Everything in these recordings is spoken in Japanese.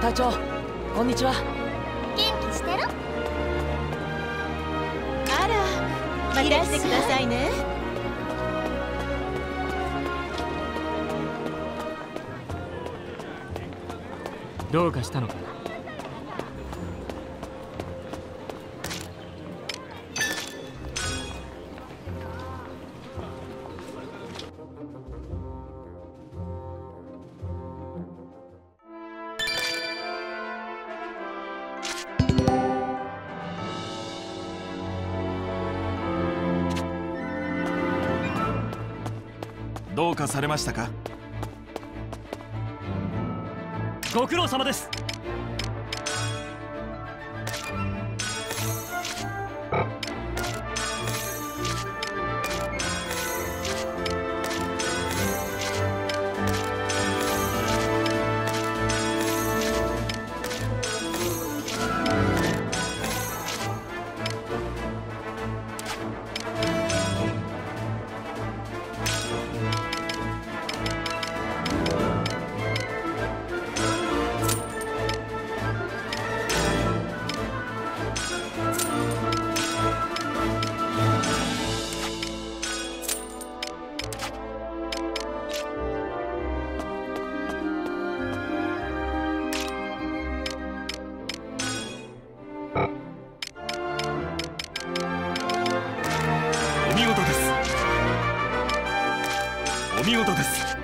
隊長こんにちは。元気してるあらいらしてくださいね。どうかしたのかかされましたか？ご苦労様です。お見事です。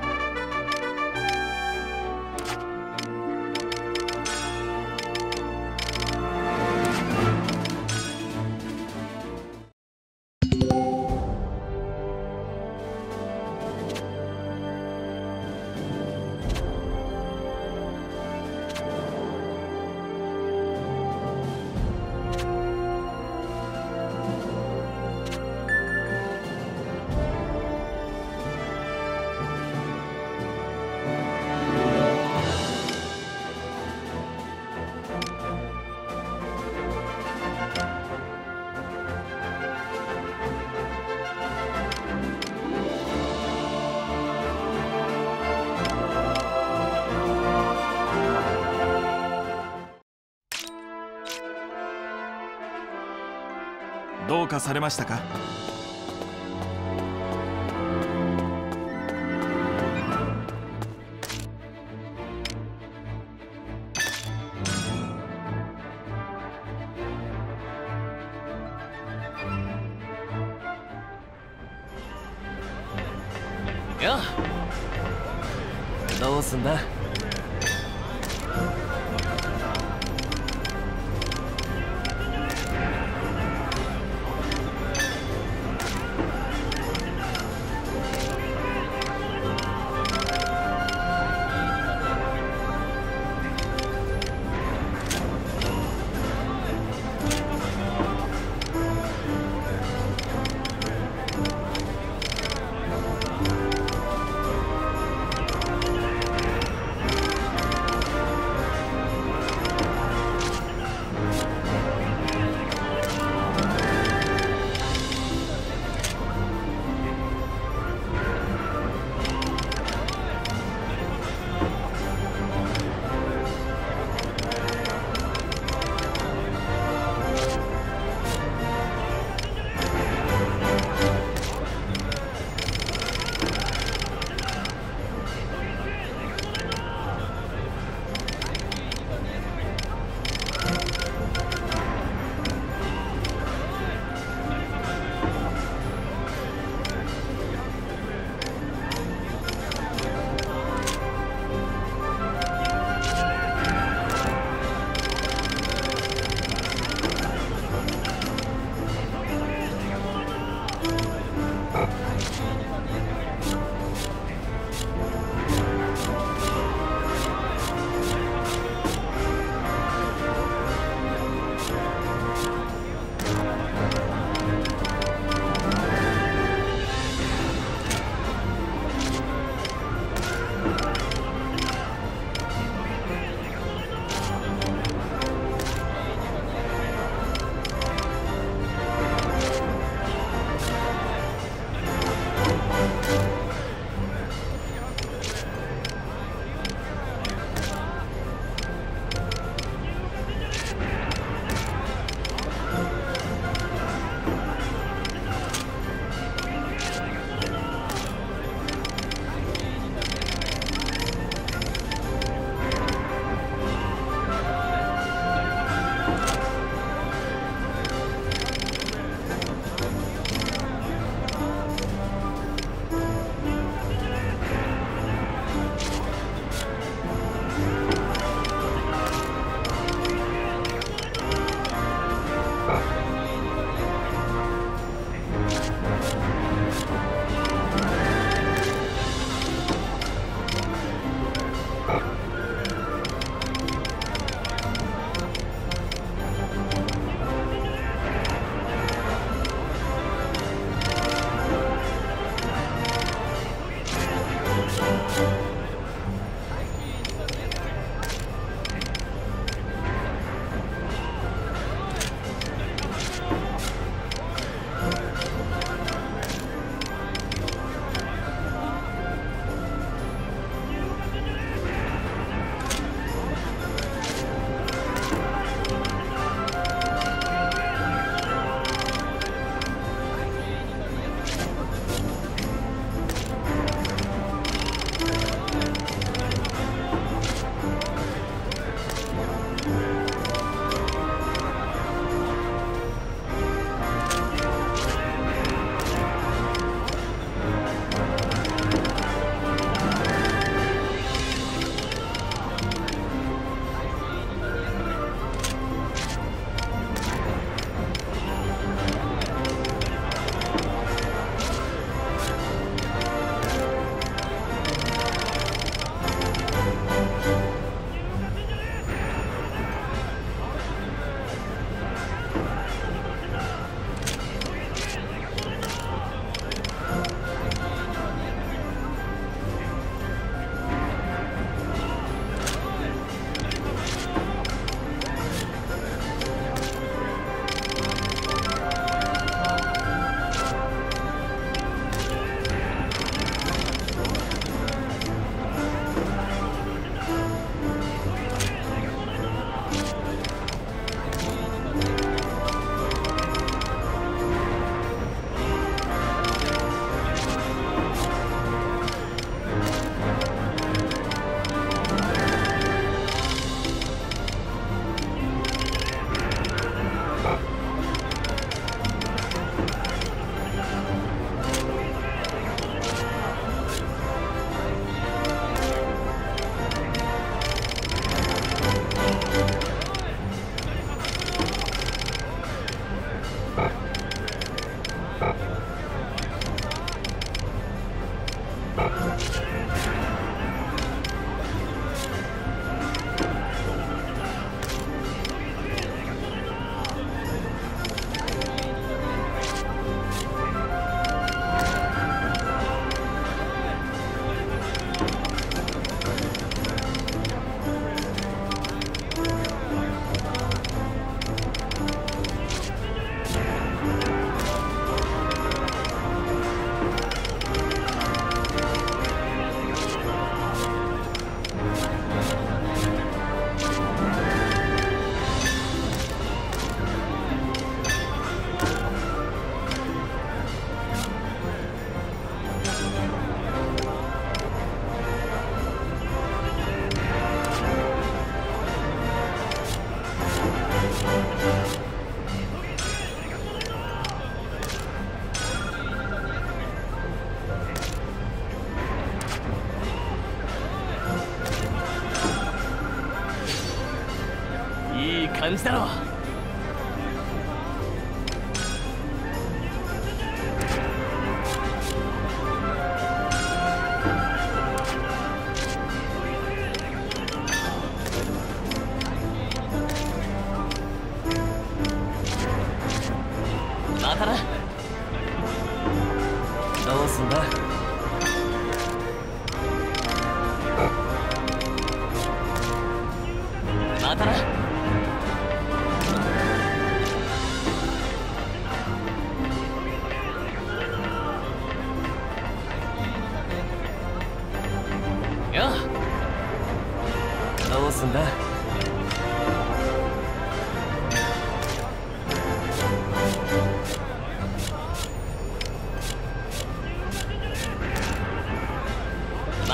どうかされましたか？い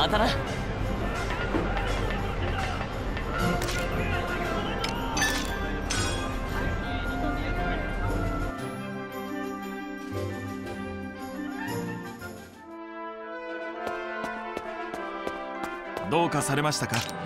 またなどうかされましたか？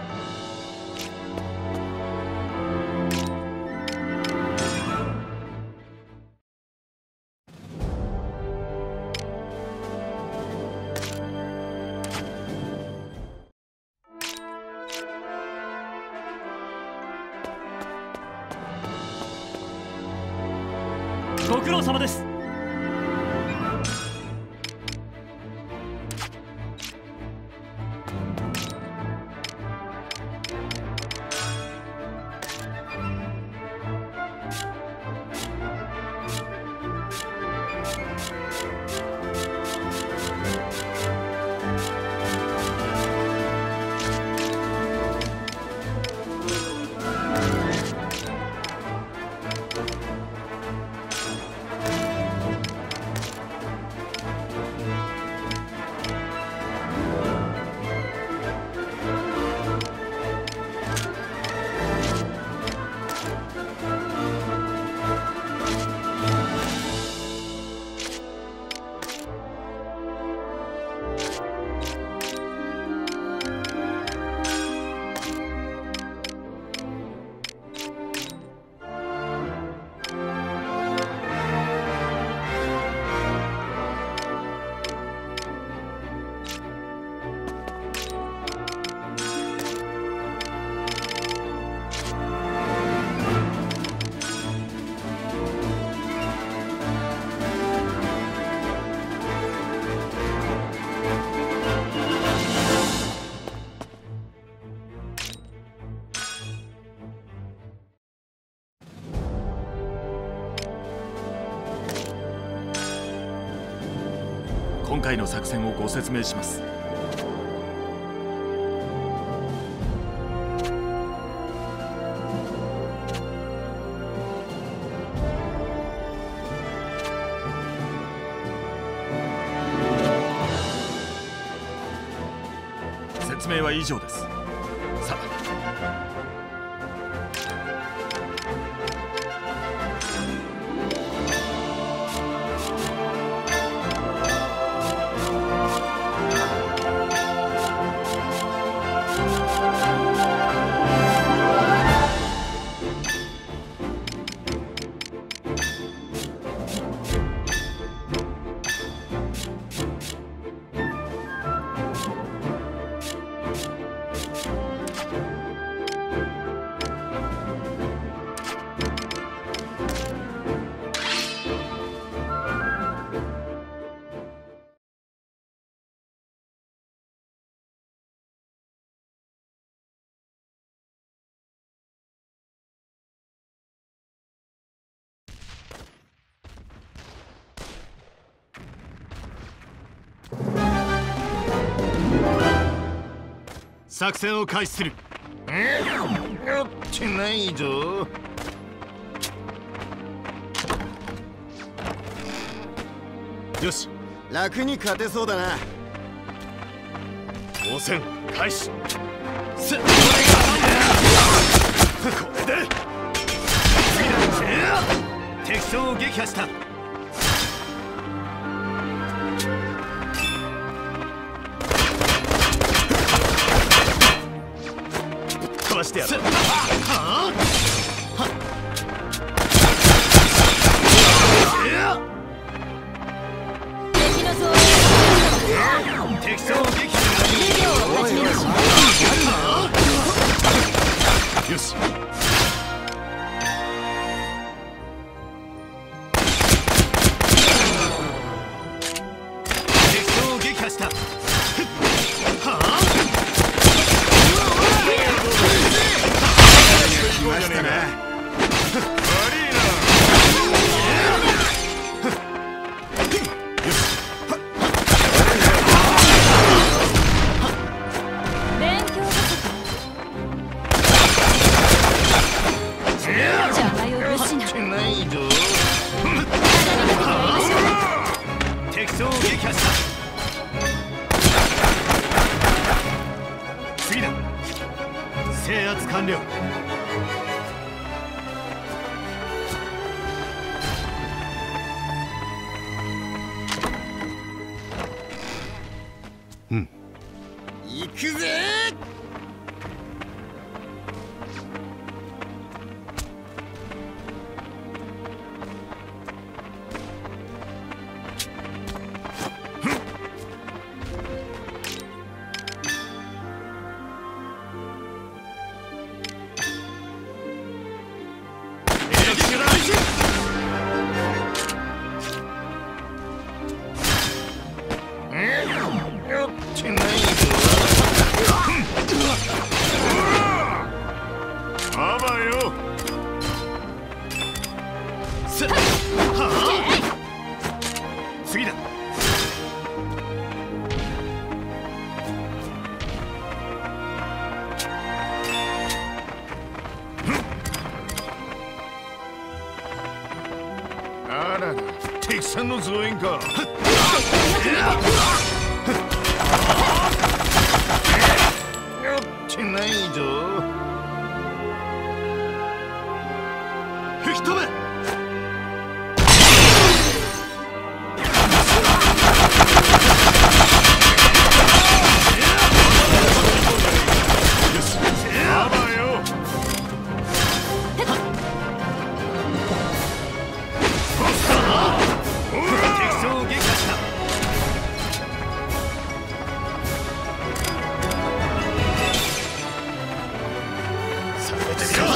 回の作戦をご説明します。説明は以上です。作戦を開始する。やってないぞ。よし。楽に勝てそうだな。応戦開始。せこれで。敵将を撃破した怎么了啊。くぜさんの増援か。Come.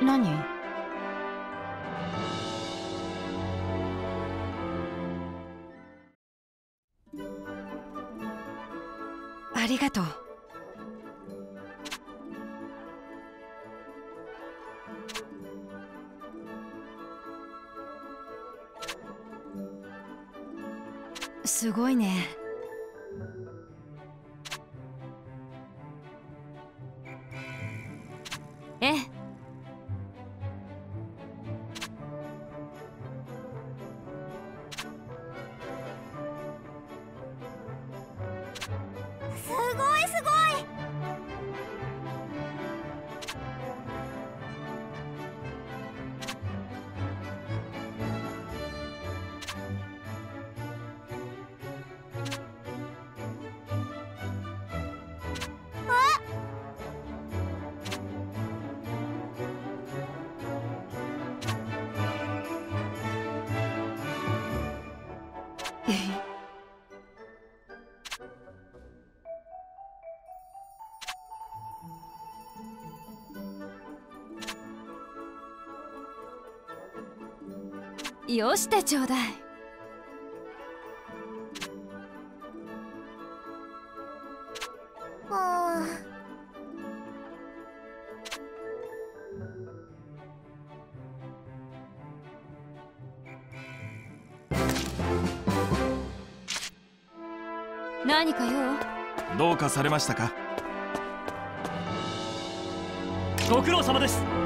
何？ありがとう。すごいねよしてちょうだい。何か用？どうかされましたか？ご苦労様です。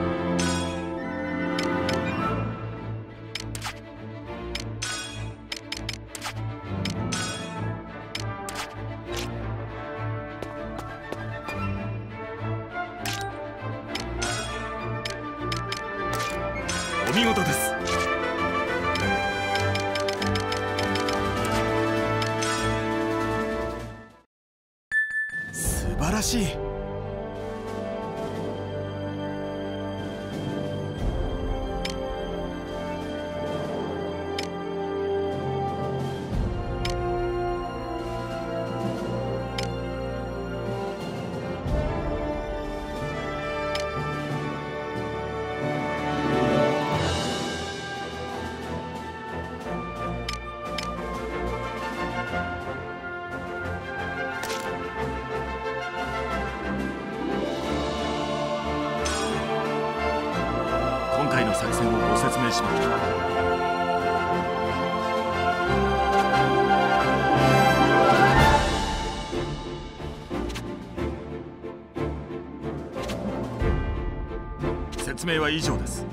以上です。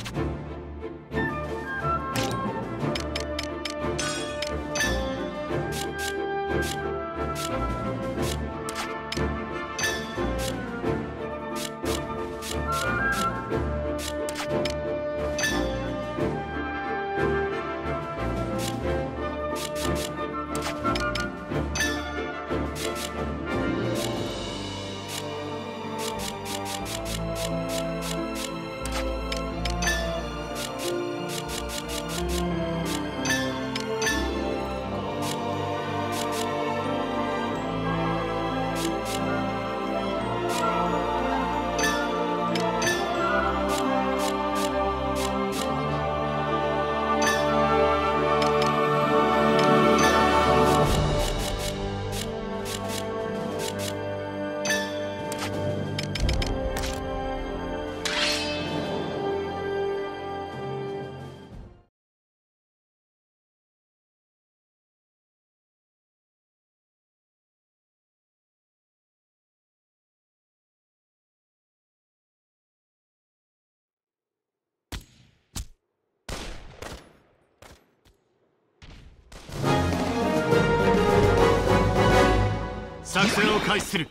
作戦を開始する。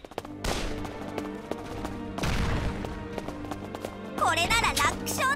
これなら楽勝。